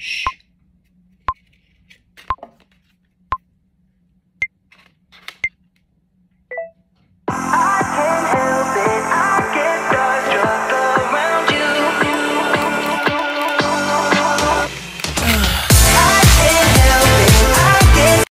Shh.